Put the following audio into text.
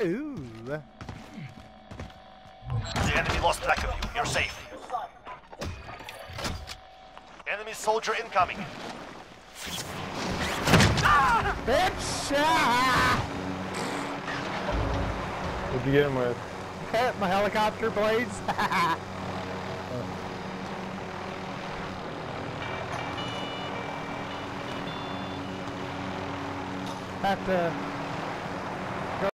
Ooh. The enemy lost track of you. You're safe. Enemy soldier incoming. Bitch! What'd you get him with? My helicopter blades. Have to uh,